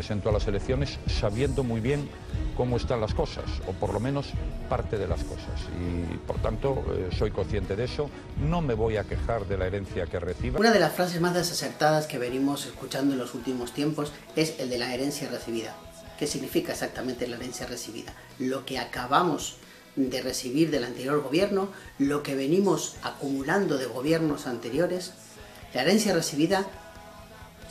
presento a las elecciones sabiendo muy bien cómo están las cosas, o por lo menos parte de las cosas. Y por tanto, eh, soy consciente de eso, no me voy a quejar de la herencia que reciba. Una de las frases más desacertadas que venimos escuchando en los últimos tiempos es el de la herencia recibida. ¿Qué significa exactamente la herencia recibida? Lo que acabamos de recibir del anterior gobierno, lo que venimos acumulando de gobiernos anteriores. La herencia recibida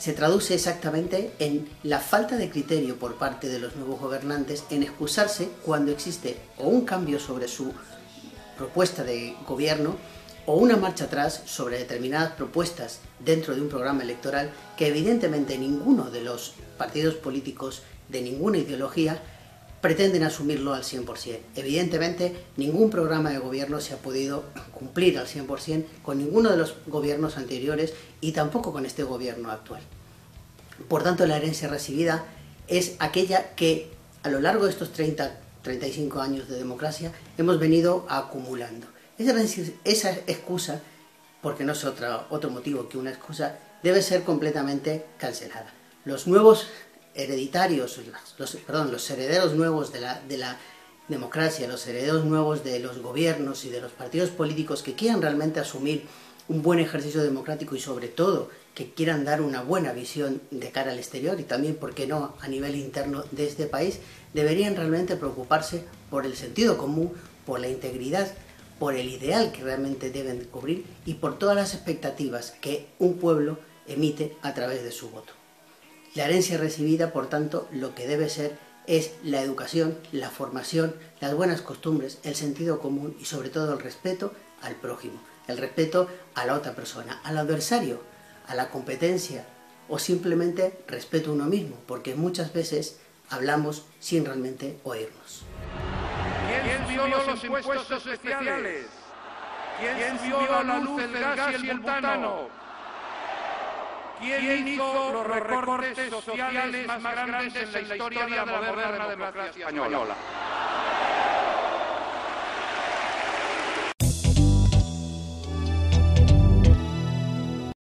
se traduce exactamente en la falta de criterio por parte de los nuevos gobernantes en excusarse cuando existe o un cambio sobre su propuesta de gobierno o una marcha atrás sobre determinadas propuestas dentro de un programa electoral que evidentemente ninguno de los partidos políticos de ninguna ideología pretenden asumirlo al 100%. Evidentemente, ningún programa de gobierno se ha podido cumplir al 100% con ninguno de los gobiernos anteriores y tampoco con este gobierno actual. Por tanto, la herencia recibida es aquella que a lo largo de estos 30, 35 años de democracia hemos venido acumulando. Esa, excusa, porque no es otra, otro motivo que una excusa, debe ser completamente cancelada. Los nuevos hereditarios, los, perdón, los herederos nuevos de la, de la democracia, los herederos nuevos de los gobiernos y de los partidos políticos que quieran realmente asumir un buen ejercicio democrático y sobre todo que quieran dar una buena visión de cara al exterior y también, ¿por qué no?, a nivel interno de este país, deberían realmente preocuparse por el sentido común, por la integridad, por el ideal que realmente deben cubrir y por todas las expectativas que un pueblo emite a través de su voto. La herencia recibida, por tanto, lo que debe ser es la educación, la formación, las buenas costumbres, el sentido común y sobre todo el respeto al prójimo, el respeto a la otra persona, al adversario, a la competencia o simplemente respeto a uno mismo, porque muchas veces hablamos sin realmente oírnos. ¿Quién subió los impuestos especiales? ¿Quién subió la luz, el gas y el butano? ¿Quién hizo los recortes sociales más grandes en la historia de la moderna democracia española?